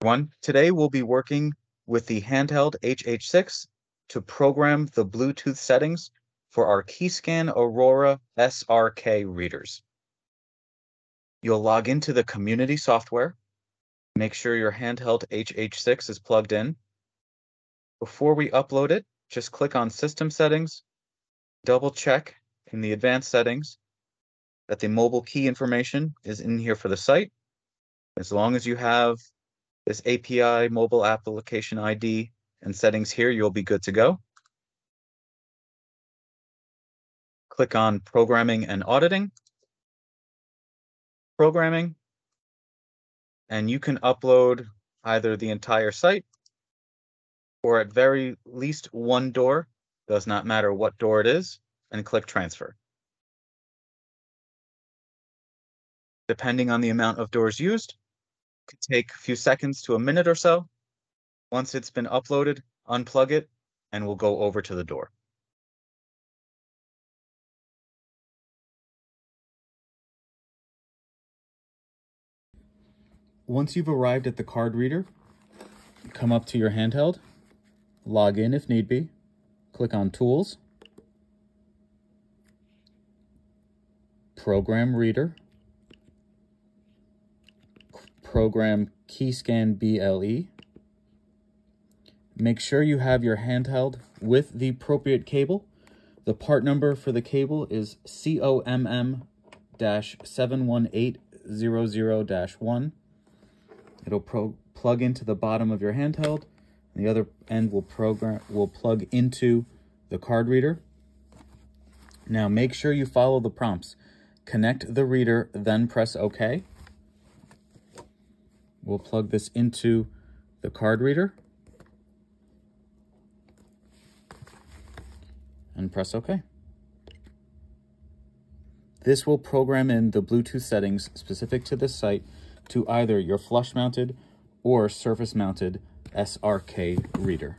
One, today we'll be working with the handheld HH6 to program the Bluetooth settings for our Keyscan Aurora SRK readers. You'll log into the community software, make sure your handheld HH6 is plugged in. Before we upload it, just click on System Settings, double check in the advanced settings that the mobile key information is in here for the site. As long as you have this API mobile application ID and settings here, you'll be good to go. Click on Programming and Auditing. Programming. And you can upload either the entire site or at very least one door, does not matter what door it is, and click Transfer. Depending on the amount of doors used, could take a few seconds to a minute or so. Once it's been uploaded, unplug it, and we'll go over to the door. Once you've arrived at the card reader, come up to your handheld, log in if need be, click on Tools, Program Reader, program Keyscan BLE. Make sure you have your handheld with the appropriate cable. The part number for the cable is COMM-71800-1. It'll plug into the bottom of your handheld. And The other end will program will plug into the card reader. Now make sure you follow the prompts. Connect the reader, then press OK. We'll plug this into the card reader and press OK. This will program in the Bluetooth settings specific to this site to either your flush mounted or surface mounted SRK reader.